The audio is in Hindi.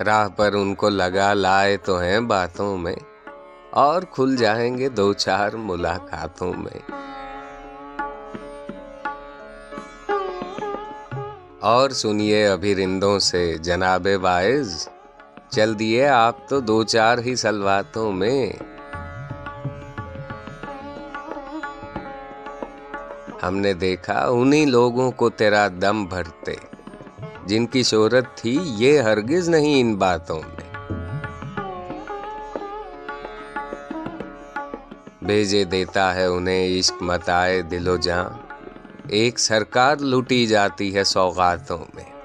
राह पर उनको लगा, लाए तो हैं बातों में, और खुल जाएँगे दो चार मुलाकातों में। और सुनिए अभी रिंदों से, जनाबे वाइज, चल दिए आप तो दो चार ही सलवातों में। हमने देखा, उन्हीं लोगों को तेरा दम भरते। जिनकी शोहरत थी, ये हरगिज नहीं इन बातों में। भेजे देता है उन्हें इश्क, मताए दिलो जहाँ एक सरकार लुटी जाती है सौगातों में।